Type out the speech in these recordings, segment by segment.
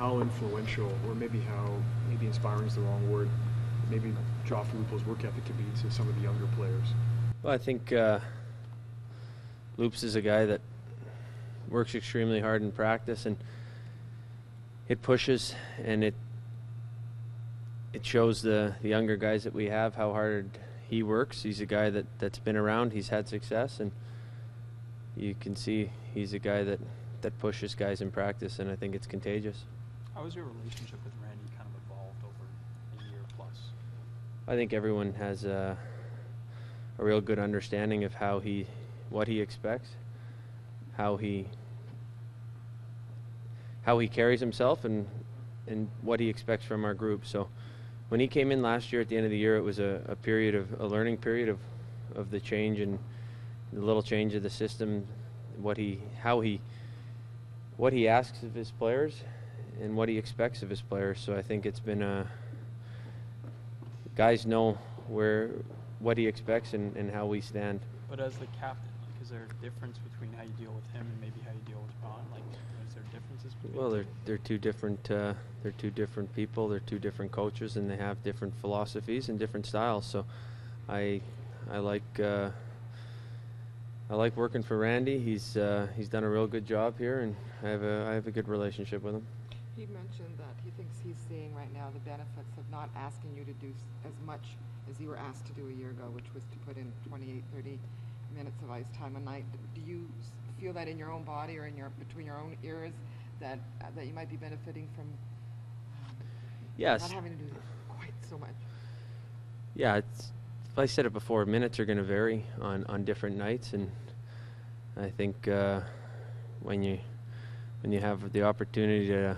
how influential, or maybe how maybe inspiring is the wrong word, maybe Joffrey Lupul's work ethic could be to some of the younger players? Well, I think uh, Loops is a guy that works extremely hard in practice, and it pushes and it it shows the, the younger guys that we have how hard he works. He's a guy that, that's been around, he's had success, and you can see he's a guy that, that pushes guys in practice, and I think it's contagious. How has your relationship with Randy kind of evolved over a year plus? I think everyone has a, a real good understanding of how he, what he expects, how he, how he carries himself, and and what he expects from our group. So, when he came in last year at the end of the year, it was a, a period of a learning period of, of the change and the little change of the system, what he, how he, what he asks of his players, and what he expects of his players. So I think it's been a guys know where what he expects and, and how we stand. But as the captain, like, is there a difference between how you deal with him and maybe how you deal with Ron? Like, is there differences between? Well, they're two? they're two different uh, they're two different people. They're two different coaches, and they have different philosophies and different styles. So, I I like uh, I like working for Randy. He's uh, he's done a real good job here, and I have a I have a good relationship with him. He mentioned that he thinks he's seeing right now the benefits of not asking you to do as much as you were asked to do a year ago, which was to put in 28, 30 minutes of ice time a night. Do you feel that in your own body or in your between your own ears that uh, that you might be benefiting from um, Yes. not having to do quite so much? Yeah, it's. I said it before. Minutes are going to vary on, on different nights, and I think uh, when you when you have the opportunity to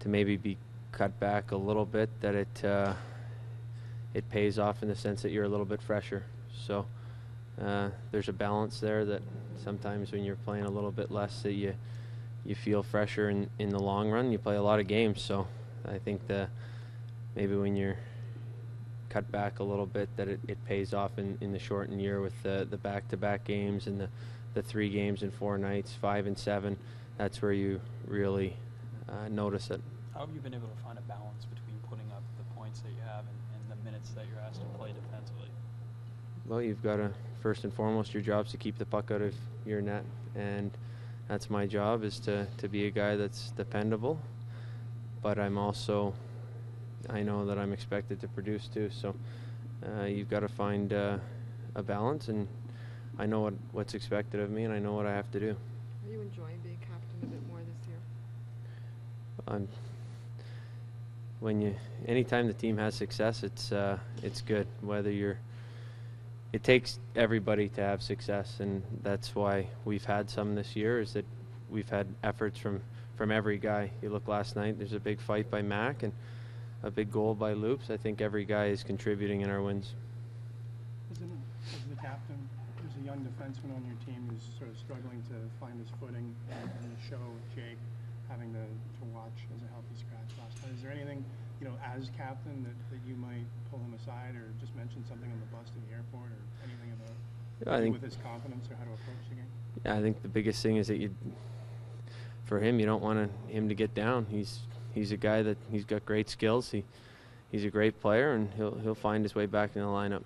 to maybe be cut back a little bit, that it uh, it pays off in the sense that you're a little bit fresher. So uh, there's a balance there that sometimes when you're playing a little bit less, that you you feel fresher in, in the long run. You play a lot of games, so I think the maybe when you're cut back a little bit that it, it pays off in, in the shortened year with the, the back-to-back games and the, the three games in four nights, five and seven. That's where you really uh, notice it. How have you been able to find a balance between putting up the points that you have and, and the minutes that you're asked to play defensively? Well, you've got to first and foremost your job's to keep the puck out of your net, and that's my job is to, to be a guy that's dependable. But I'm also, I know that I'm expected to produce too. So uh, you've got to find uh, a balance, and I know what, what's expected of me, and I know what I have to do. Are you enjoying being captain a bit more this year? When you anytime the team has success, it's uh, it's good. Whether you're, it takes everybody to have success, and that's why we've had some this year. Is that we've had efforts from from every guy. You look last night. There's a big fight by Mac and a big goal by Loops. I think every guy is contributing in our wins. Isn't the captain, there's a young defenseman on your team who's sort of struggling to find his footing and, show Jake having to, to watch as a healthy scratch last night. Is there anything, you know, as captain that, that you might pull him aside or just mention something on the bus to the airport or anything about Yeah, I think with his confidence or how to approach the game? Yeah, I think the biggest thing is that you, for him, you don't want to, him to get down. He's he's a guy that he's got great skills. He he's a great player, and he'll he'll find his way back in the lineup.